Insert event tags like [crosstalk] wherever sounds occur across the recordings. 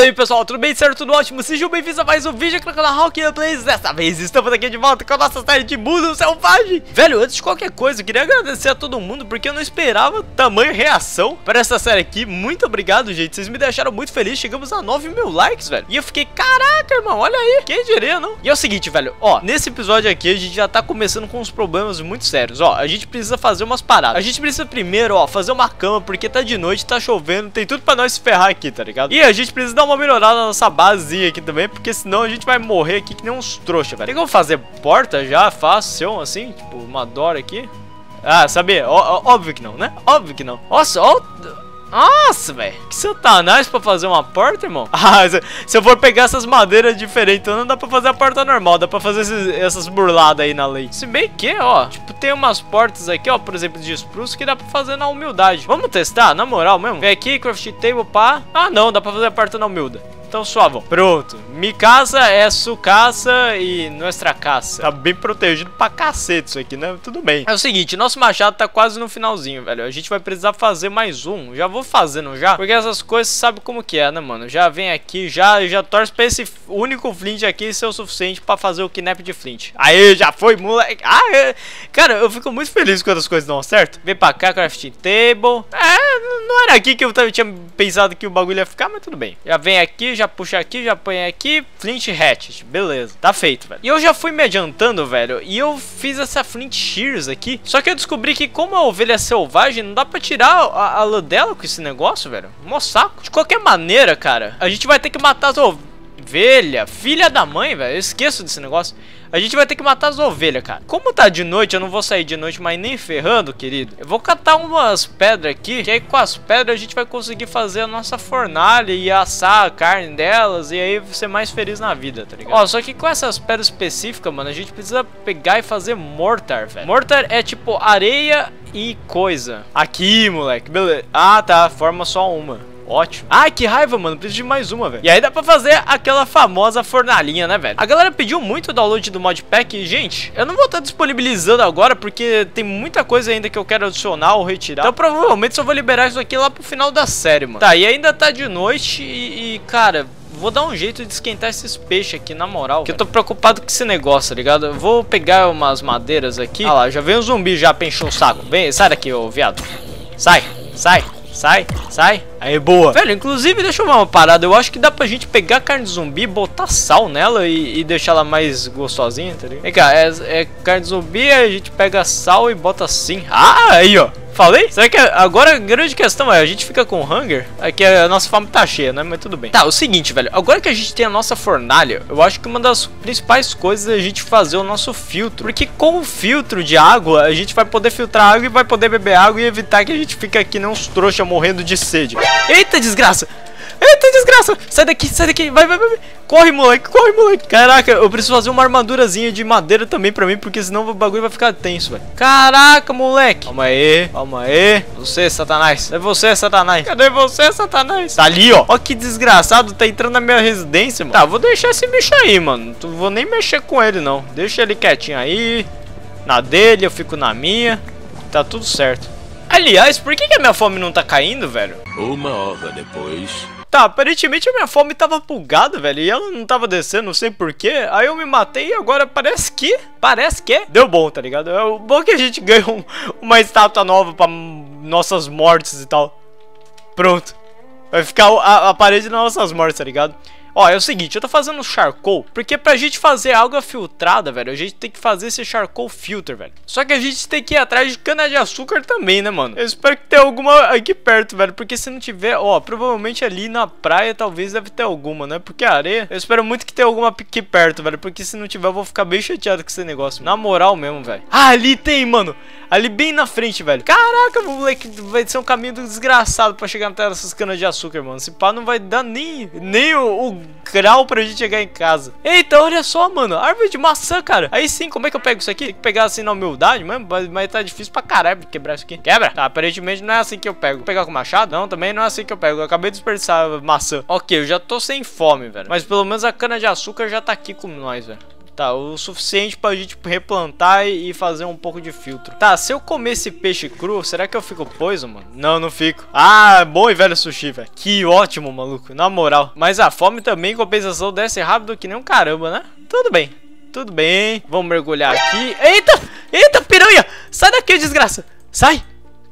Fala aí pessoal, tudo bem? Certo? Tudo ótimo? Sejam bem-vindos a mais um vídeo aqui no canal Hawking Plays Dessa vez estamos aqui de volta com a nossa série de Mundo Selvagem Velho, antes de qualquer coisa, eu queria agradecer a todo mundo Porque eu não esperava tamanha reação para essa série aqui Muito obrigado, gente, vocês me deixaram muito feliz Chegamos a 9 mil likes, velho E eu fiquei, caraca, irmão, olha aí, quem diria, não? E é o seguinte, velho, ó, nesse episódio aqui a gente já tá começando com uns problemas muito sérios Ó, a gente precisa fazer umas paradas A gente precisa primeiro, ó, fazer uma cama Porque tá de noite, tá chovendo, tem tudo pra nós se ferrar aqui, tá ligado? E a gente precisa dar uma melhorada na nossa basezinha aqui também, porque senão a gente vai morrer aqui que nem uns trouxa, velho. Tem fazer porta já fácil, assim? Tipo, uma Dora aqui? Ah, sabia? Ó, óbvio que não, né? Óbvio que não. Nossa, ó... Nossa, velho. Que satanás pra fazer uma porta, irmão. [laughs] Ah, se, se, eu for pegar essas madeiras diferentes, então não dá pra fazer a porta normal. Dá pra fazer esses, essas burladas aí na lei. Se bem que, ó, tipo, tem umas portas aqui, ó, por exemplo, de espruço que dá pra fazer na humildade. Vamos testar, na moral mesmo? Vem aqui, craft table, pá. Ah, não, dá pra fazer a porta na humilde. Então suavam. Pronto. Mi casa é su casa e nossa caça. Tá bem protegido pra cacete isso aqui, né? Tudo bem. É o seguinte, nosso machado tá quase no finalzinho, velho. A gente vai precisar fazer mais um. Já vou fazendo já. Porque essas coisas sabe como que é, né, mano? Já vem aqui, já, já torce pra esse único flint aqui ser o suficiente pra fazer o kidnap de flint. Aí, já foi, moleque. Cara, eu fico muito feliz quando as coisas dão certo. Vem pra cá, crafting table. É, não era aqui que eu tinha pensado que o bagulho ia ficar, mas tudo bem. Já vem aqui, já puxa aqui, já põe aqui, flint hatchet, beleza, tá feito, velho. E eu já fui me adiantando, velho, e eu fiz essa flint shears aqui, só que eu descobri que como a ovelha é selvagem, não dá pra tirar a, a lã dela com esse negócio, velho. Mó saco. De qualquer maneira, cara, a gente vai ter que matar as ovelhas, filha da mãe, velho, eu esqueço desse negócio. A gente vai ter que matar as ovelhas, cara. Como tá de noite, eu não vou sair de noite, mas nem ferrando, querido. Eu vou catar umas pedras aqui, que aí com as pedras a gente vai conseguir fazer a nossa fornalha e assar a carne delas e aí ser mais feliz na vida, tá ligado? Ó, só que com essas pedras específicas, mano, a gente precisa pegar e fazer mortar, velho. Mortar é tipo areia e coisa. Aqui, moleque, beleza. Ah, tá, forma só uma. Ótimo. Ai, que raiva, mano. Preciso de mais uma, velho. E aí dá pra fazer aquela famosa fornalhinha, né, velho? A galera pediu muito o download do modpack. E, gente, eu não vou estar disponibilizando agora porque tem muita coisa ainda que eu quero adicionar ou retirar. Então, provavelmente, só vou liberar isso aqui lá pro final da série, mano. Tá, e ainda tá de noite e, e cara... Vou dar um jeito de esquentar esses peixes aqui, na moral. Que eu tô preocupado com esse negócio, tá ligado? Eu vou pegar umas madeiras aqui. Olha lá, já veio um zumbi já pra encher o saco. Vem, sai daqui, ô viado. Sai, sai. Sai, sai. Aí, boa. Velho, inclusive, deixa eu ver uma parada. Eu acho que dá pra gente pegar carne de zumbi, botar sal nela e, e deixar ela mais gostosinha, tá ligado? Vem cá, é, é carne de zumbi, a gente pega sal e bota assim. Ah, aí, ó. Falei? Será que agora a grande questão é, a gente fica com hunger? É que a nossa fome tá cheia, né? Mas tudo bem. Tá, o seguinte, velho. Agora que a gente tem a nossa fornalha, eu acho que uma das principais coisas é a gente fazer o nosso filtro. Porque com o filtro de água, a gente vai poder filtrar água e vai poder beber água e evitar que a gente fique aqui nem uns trouxa morrendo de sede. Eita, desgraça! Eita, desgraça! Sai daqui, sai daqui! Vai, vai, vai! Corre, moleque, corre, moleque! Caraca, eu preciso fazer uma armadurazinha de madeira também pra mim, porque senão o bagulho vai ficar tenso, velho. Caraca, moleque! Calma aí, calma aí. Você, Satanás. É você, Satanás. Cadê você, Satanás? Tá ali, ó. Ó que desgraçado, tá entrando na minha residência, mano. Tá, vou deixar esse bicho aí, mano. Não vou nem mexer com ele, não. Deixa ele quietinho aí. Na dele, eu fico na minha. Tá tudo certo. Aliás, por que, que a minha fome não tá caindo, velho? Uma hora depois. Tá, aparentemente a minha fome tava bugada, velho, e ela não tava descendo, não sei porquê. Aí eu me matei e agora parece que, parece que deu bom, tá ligado? É o bom que a gente [laughs] ganhou um, uma estátua nova pra nossas mortes e tal. Pronto. Vai ficar a, a parede das nossas mortes, tá ligado? Ó, é o seguinte, eu tô fazendo charcoal, porque pra gente fazer água filtrada, velho, a gente tem que fazer esse charcoal filter, velho. Só que a gente tem que ir atrás de cana-de-açúcar também, né, mano? Eu espero que tenha alguma aqui perto, velho, porque se não tiver, ó, provavelmente ali na praia talvez deve ter alguma, né? Porque a areia, eu espero muito que tenha alguma aqui perto, velho, porque se não tiver eu vou ficar bem chateado com esse negócio. Na moral mesmo, velho. Ah, ali tem, mano. Ali bem na frente, velho. Caraca, moleque, vai ser um caminho desgraçado pra chegar até essas canas de açúcar, mano. Se pá, não vai dar nem, nem o, o grau pra gente chegar em casa. Eita, olha só, mano. Árvore de maçã, cara. Aí sim, como é que eu pego isso aqui? Tem que pegar assim na humildade mesmo, mas, mas tá difícil pra caralho quebrar isso aqui. Quebra? Tá, aparentemente não é assim que eu pego. Vou pegar com machado? Não, também não é assim que eu pego. Eu acabei de desperdiçar maçã. Ok, eu já tô sem fome, velho. Mas pelo menos a cana de açúcar já tá aqui com nós, velho. Tá, o suficiente pra gente replantar e fazer um pouco de filtro. Tá, se eu comer esse peixe cru, será que eu fico poison, mano? Não, não fico. Ah, bom e velho sushi, velho. Que ótimo, maluco. Na moral. Mas a fome também, compensação, desce rápido que nem um caramba, né? Tudo bem. Tudo bem. Vamos mergulhar aqui. Eita! Eita, piranha! Sai daqui, desgraça! Sai!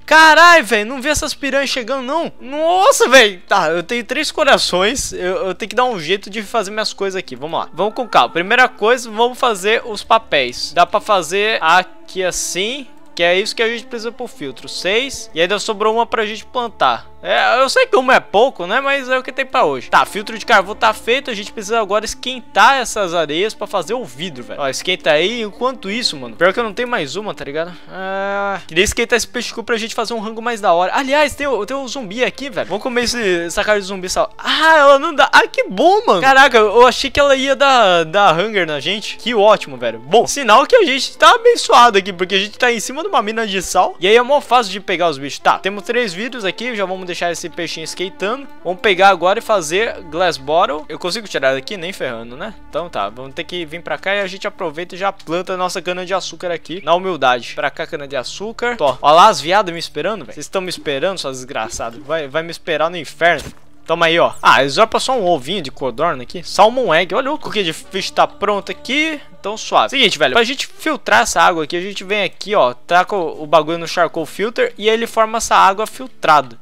Caralho, velho, não vi essas piranhas chegando, não. Nossa, velho. Tá, eu tenho três corações. Eu, eu, tenho que dar um jeito de fazer minhas coisas aqui. Vamos lá. Vamos com calma. Primeira coisa, vamos fazer os papéis. Dá pra fazer aqui assim. Que é isso que a gente precisa pro filtro. Seis. E ainda sobrou uma pra gente plantar. É, eu sei que uma é pouco, né? Mas é o que tem pra hoje. Tá, filtro de carvão tá feito. A gente precisa agora esquentar essas areias pra fazer o vidro, velho. Ó, esquenta aí. Enquanto isso, mano. Pior que eu não tenho mais uma, tá ligado? Ah, queria esquentar esse peixe cru pra gente fazer um rango mais da hora. Aliás, tem, tem um zumbi aqui, velho. Vamos comer esse, essa carne de zumbi sal. Ah, ela não dá. Ah, que bom, mano. Caraca, eu achei que ela ia dar, dar hunger na gente. Que ótimo, velho. Bom, sinal que a gente tá abençoado aqui. Porque a gente tá em cima de uma mina de sal. E aí é mó fácil de pegar os bichos. Tá, temos três vidros aqui. Já vamos deixar esse peixinho esquentando. Vamos pegar agora e fazer glass bottle. Eu consigo tirar daqui? Nem ferrando, né? Então tá, vamos ter que vir pra cá e a gente aproveita e já planta a nossa cana de açúcar aqui. Na humildade. Pra cá, cana de açúcar. Tó, ó lá as viadas me esperando, velho. Vocês estão me esperando, suas desgraçadas. Vai, vai me esperar no inferno. Toma aí, ó. Ah, eles vão só um ovinho de codorna aqui. Salmon egg. Olha o cookie de fish tá pronto aqui. Então suave. Seguinte, velho. Pra gente filtrar essa água aqui, a gente vem aqui, ó. Taca o bagulho no charcoal filter e ele forma essa água filtrada.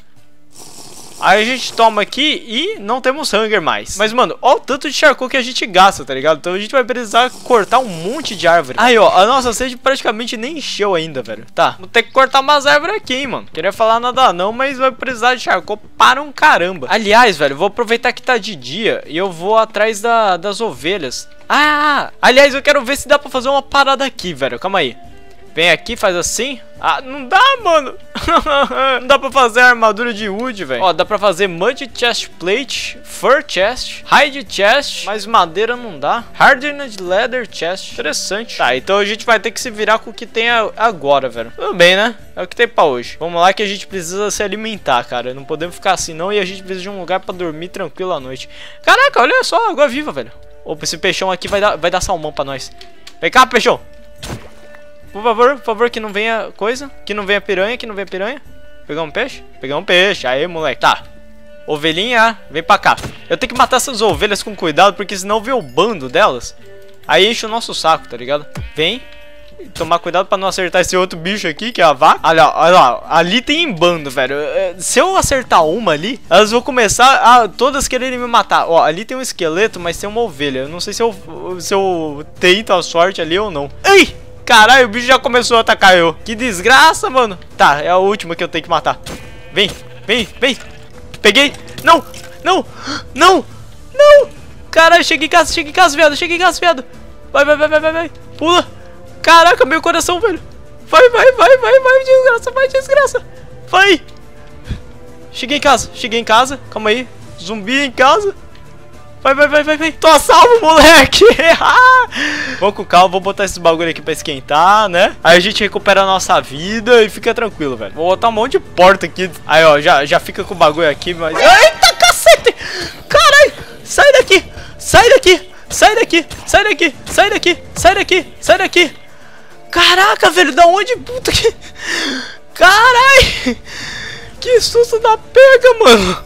Aí a gente toma aqui e não temos hunger mais. Mas, mano, ó o tanto de charcoal que a gente gasta, tá ligado? Então a gente vai precisar cortar um monte de árvore. Aí, ó, a nossa sede praticamente nem encheu ainda, velho. Tá, vou ter que cortar umas árvores aqui, hein, mano. Queria falar nada não, mas vai precisar de charcoal para um caramba. Aliás, velho, vou aproveitar que tá de dia e eu vou atrás da, das ovelhas. Ah, aliás, eu quero ver se dá pra fazer uma parada aqui, velho. Calma aí. Vem aqui, faz assim. Ah, não dá, mano. [laughs] não dá pra fazer armadura de wood, velho. Ó, dá pra fazer mud chest plate, fur chest, hide chest, mas madeira não dá. Hardened leather chest. Interessante. Tá, então a gente vai ter que se virar com o que tem agora, velho. Tudo bem, né? É o que tem pra hoje. Vamos lá que a gente precisa se alimentar, cara. Não podemos ficar assim não e a gente precisa de um lugar pra dormir tranquilo à noite. Caraca, olha só, água viva, velho. Opa, esse peixão aqui vai dar, vai dar salmão pra nós. Vem cá, peixão. Por favor, por favor, que não venha coisa. Que não venha piranha, que não venha piranha. Pegar um peixe? Pegar um peixe. Aí, moleque. Tá. Ovelhinha, vem pra cá. Eu tenho que matar essas ovelhas com cuidado, porque senão vem o bando delas. Aí enche o nosso saco, tá ligado? Vem. Tomar cuidado pra não acertar esse outro bicho aqui, que é a vaca. Olha, olha lá, ali tem bando, velho. É, se eu acertar uma ali, elas vão começar a todas quererem me matar. Ó, ali tem um esqueleto, mas tem uma ovelha. Eu não sei se eu, se eu tento a sorte ali ou não. Ei! Caralho, o bicho já começou a atacar eu. Que desgraça, mano. Tá, é a última que eu tenho que matar. Vem, vem, vem. Peguei. Não, não, não, não. Caralho, cheguei em casa, cheguei em casa, viado. Cheguei em casa, viado. Vai, vai, vai, vai, vai, vai. Pula. Caraca, meu coração, velho. Vai, vai, vai, vai, vai, desgraça, vai, desgraça. Vai. Cheguei em casa, cheguei em casa. Calma aí. Zumbi em casa. Vai, vai, vai, vai, vai. Tô salvo, moleque. [laughs] Vamos com calma, vou botar esse bagulho aqui pra esquentar, né? Aí a gente recupera a nossa vida e fica tranquilo, velho. Vou botar um monte de porta aqui. Aí, ó, já, já fica com o bagulho aqui, mas... Eita, cacete! Caralho! Sai daqui! Sai daqui! Sai daqui! Sai daqui! Sai daqui! Sai daqui! Sai daqui! Caraca, velho, da onde? Puta que... Caralho! Que susto da pega, mano!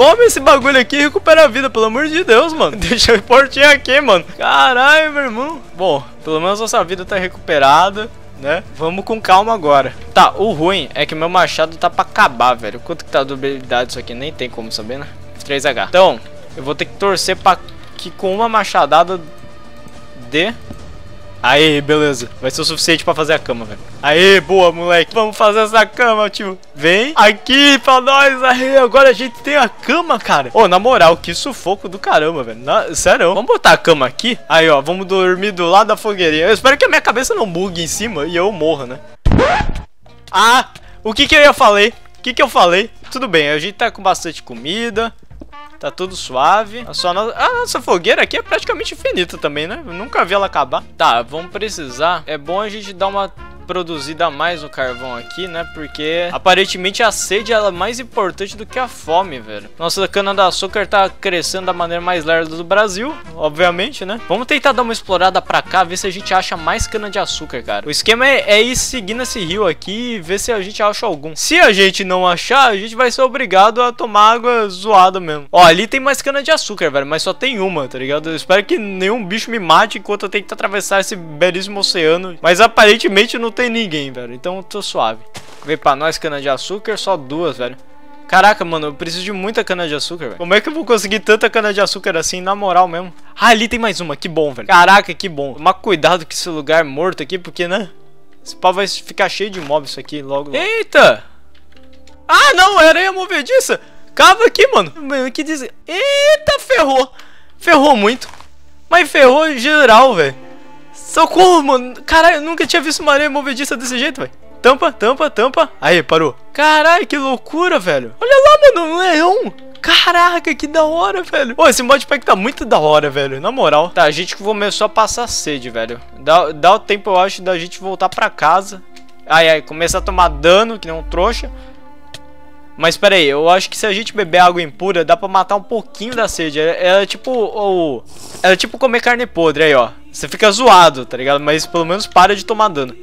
Come esse bagulho aqui e recupera a vida, pelo amor de Deus, mano. [laughs] Deixa eu portinho aqui, mano. Caralho, meu irmão. Bom, pelo menos nossa vida tá recuperada. Né? Vamos com calma agora. Tá, o ruim é que meu machado tá pra acabar, velho. Quanto que tá a durabilidade isso aqui? Nem tem como saber, né? 3H. Então, eu vou ter que torcer pra que com uma machadada dê Aí, beleza. Vai ser o suficiente pra fazer a cama, velho. Aí, boa, moleque. Vamos fazer essa cama, tio. Vem aqui pra nós. Aí, agora a gente tem a cama, cara. Ô, oh, na moral, que sufoco do caramba, velho. Sério. Vamos botar a cama aqui. Aí, ó. Vamos dormir do lado da fogueirinha. Eu espero que a minha cabeça não bugue em cima e eu morra, né? Ah, o que que eu ia falei? O que que eu falei? Tudo bem, a gente tá com bastante comida. Tá tudo suave. A, sua no... a nossa fogueira aqui é praticamente infinita também, né? Eu nunca vi ela acabar. Tá, vamos precisar. É bom a gente dar uma produzida mais no carvão aqui, né? Porque aparentemente a sede é mais importante do que a fome, velho. Nossa cana-de-açúcar tá crescendo da maneira mais lerda do Brasil, obviamente, né? Vamos tentar dar uma explorada pra cá, ver se a gente acha mais cana-de-açúcar, cara. O esquema é, é ir seguindo esse rio aqui e ver se a gente acha algum. Se a gente não achar, a gente vai ser obrigado a tomar água zoada mesmo. Ó, ali tem mais cana-de-açúcar, velho, mas só tem uma, tá ligado? Eu espero que nenhum bicho me mate enquanto eu tento atravessar esse belíssimo oceano. Mas aparentemente não tem ninguém, velho. Então eu tô suave. Vem pra nós cana-de-açúcar, só duas, velho. Caraca, mano, eu preciso de muita cana-de-açúcar, velho. Como é que eu vou conseguir tanta cana-de-açúcar assim, na moral mesmo? Ah, ali tem mais uma, que bom, velho. Caraca, que bom. Tomar cuidado com esse lugar morto aqui, porque, né? Esse pau vai ficar cheio de mobs aqui logo. Eita! Ah, não, era aranha movediça. Cava aqui, mano. Que diz... Eita, ferrou. Ferrou muito. Mas ferrou geral, velho. Socorro, mano. Caralho, eu nunca tinha visto uma areia movediça desse jeito, velho. Tampa, tampa, tampa. Aí, parou. Caralho, que loucura, velho. Olha lá, mano, um leão. Caraca, que da hora, velho. Pô, esse modpack tá muito da hora, velho. Na moral. Tá, a gente começou a passar sede, velho. Dá, dá o tempo, eu acho, da gente voltar pra casa. Ai, ai, começar a tomar dano, que nem um trouxa. Mas pera aí, eu acho que se a gente beber água impura, dá pra matar um pouquinho da sede. É, é tipo o... É tipo comer carne podre aí, ó. Você fica zoado, tá ligado? Mas pelo menos para de tomar dano.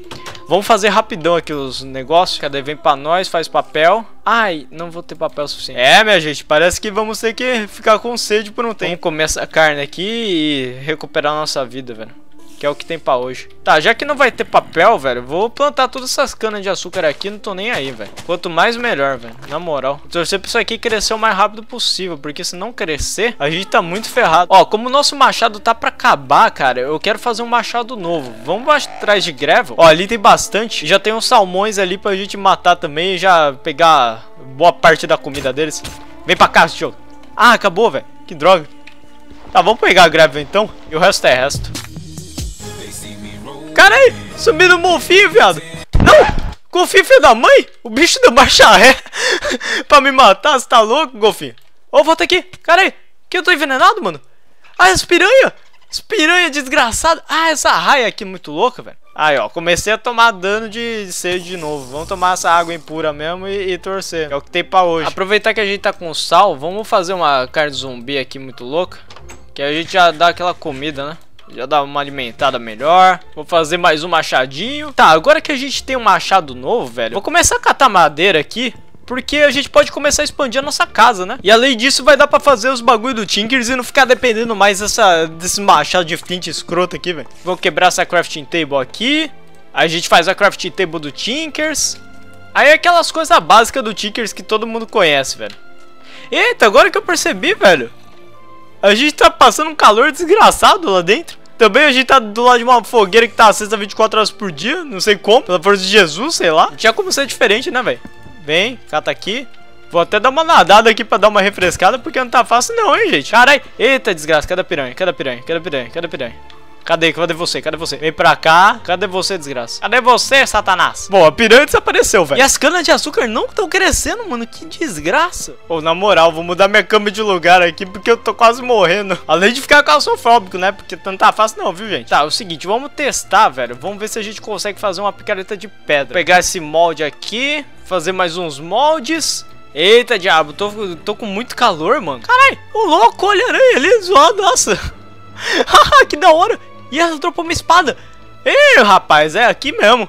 Vamos fazer rapidão aqui os negócios. Cadê? Vem pra nós, faz papel. Ai, não vou ter papel suficiente. É, minha gente, parece que vamos ter que ficar com sede por um tempo. Vamos comer essa carne aqui e recuperar a nossa vida, velho que é o que tem pra hoje. Tá, já que não vai ter papel, velho, vou plantar todas essas canas de açúcar aqui, não tô nem aí, velho. Quanto mais, melhor, velho, na moral. Torcer pra isso aqui crescer o mais rápido possível, porque se não crescer, a gente tá muito ferrado. Ó, como o nosso machado tá pra acabar, cara, eu quero fazer um machado novo. Vamos atrás de gravel? Ó, ali tem bastante. Já tem uns salmões ali pra gente matar também e já pegar boa parte da comida deles. Vem pra cá, tio. Ah, acabou, velho. Que droga. Tá, vamos pegar a gravel então. E o resto é resto. Caralho, subindo o golfinho, viado. Não! Golfinho filho da mãe? O bicho deu marcha ré [laughs] pra me matar, você tá louco, golfinho? Ô, volta aqui. Caralho, que eu tô envenenado, mano? Ah, as piranha. As piranha desgraçada. Ah, essa raia aqui é muito louca, velho. Aí, ó, comecei a tomar dano de sede de novo. Vamos tomar essa água impura mesmo e, e, torcer. É o que tem pra hoje. Aproveitar que a gente tá com sal, vamos fazer uma carne zumbi aqui muito louca. Que a gente já dá aquela comida, né? Já dá uma alimentada melhor. Vou fazer mais um machadinho. Tá, agora que a gente tem um machado novo, velho. Vou começar a catar madeira aqui. Porque a gente pode começar a expandir a nossa casa, né? E além disso, vai dar pra fazer os bagulho do Tinkers e não ficar dependendo mais dessa, desse machado de flint escroto aqui, velho. Vou quebrar essa crafting table aqui. Aí a gente faz a crafting table do Tinkers. Aí aquelas coisas básicas do Tinkers que todo mundo conhece, velho. Eita, agora que eu percebi, velho. A gente tá passando um calor desgraçado lá dentro. Também a gente tá do lado de uma fogueira que tá acesa 24 horas por dia, não sei como, pela força de Jesus, sei lá. Tinha como ser diferente, né, velho? Vem, cata aqui. Vou até dar uma nadada aqui pra dar uma refrescada, porque não tá fácil não, hein, gente. Carai, eita desgraça, cadê a piranha? Cadê a piranha? Cadê a piranha? Cadê a piranha? Cadê? Cadê você? Cadê você? Vem pra cá. Cadê você, desgraça? Cadê você, satanás? Bom, a piranha desapareceu, velho. E as canas de açúcar não estão crescendo, mano. Que desgraça. Pô, na moral, vou mudar minha cama de lugar aqui porque eu tô quase morrendo. Além de ficar claustrofóbico, né? Porque não tá fácil não, viu, gente? Tá, é o seguinte, vamos testar, velho. Vamos ver se a gente consegue fazer uma picareta de pedra. Vou pegar esse molde aqui, fazer mais uns moldes. Eita, diabo, tô, tô com muito calor, mano. Caralho, o louco, olha a aranha ali, zoado, nossa. [laughs] que da hora. E ela dropou uma espada. Ei, rapaz, é aqui mesmo.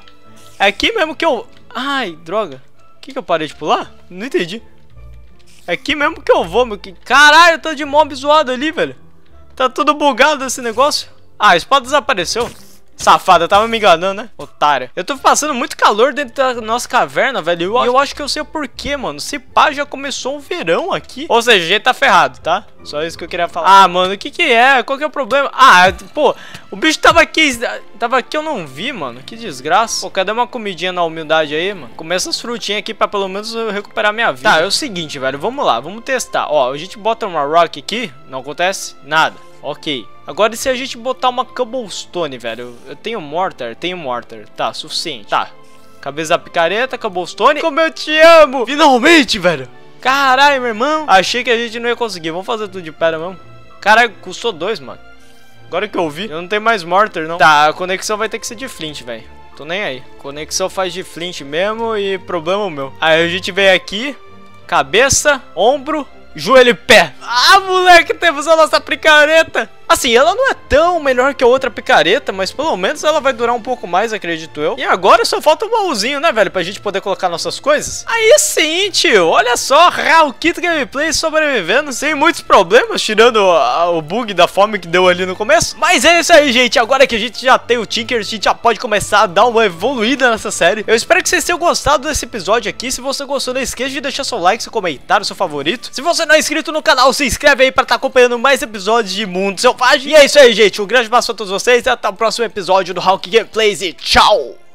É aqui mesmo que eu... Ai, droga. O que que eu parei de pular? Não entendi. É aqui mesmo que eu vou, meu. Caralho, tô de mob zoado ali, velho. Tá tudo bugado esse negócio. Ah, a espada desapareceu. Safada, tava me enganando, né? Otária. Eu tô passando muito calor dentro da nossa caverna, velho. E eu, eu, acho que eu sei o porquê, mano. Se pá, já começou o verão aqui. Ou seja, a gente tá ferrado, tá? Só isso que eu queria falar. Ah, mano, o que que é? Qual que é o problema? Ah, pô, o bicho tava aqui. Tava aqui, eu não vi, mano. Que desgraça. Pô, cadê uma comidinha na humildade aí, mano? Começa as frutinhas aqui pra pelo menos eu recuperar minha vida. Tá, é o seguinte, velho. Vamos lá, vamos testar. Ó, a gente bota uma rock aqui, não acontece nada. Ok. Agora se a gente botar uma cobblestone, velho. Eu tenho mortar? Tenho mortar. Tá, suficiente. Tá. Cabeça da picareta, cobblestone. Como eu te amo! Finalmente, velho. Caralho, meu irmão. Achei que a gente não ia conseguir. Vamos fazer tudo de pedra mesmo. Caralho, custou dois, mano. Agora que eu vi, eu não tenho mais mortar, não. Tá, a conexão vai ter que ser de flint, velho. Tô nem aí. Conexão faz de flint mesmo e problema meu. Aí a gente vem aqui, cabeça, ombro, joelho e pé. Ah, moleque, temos a nossa picareta. Assim, ela não é tão melhor que a outra picareta, mas pelo menos ela vai durar um pouco mais, acredito eu. E agora só falta um baúzinho, né, velho? Pra gente poder colocar nossas coisas. Aí sim, tio. Olha só, Real Kit Gameplay sobrevivendo sem muitos problemas, tirando a, o bug da fome que deu ali no começo. Mas é isso aí, gente. Agora que a gente já tem o Tinker, a gente já pode começar a dar uma evoluída nessa série. Eu espero que vocês tenham gostado desse episódio aqui. Se você gostou, não esqueça de deixar seu like, seu comentário, seu favorito. Se você não é inscrito no canal, se inscreve aí pra estar tá acompanhando mais episódios de Mundo Selvagem. E é isso aí, gente. Um grande abraço a todos vocês e até o próximo episódio do Hulk Gameplays e tchau!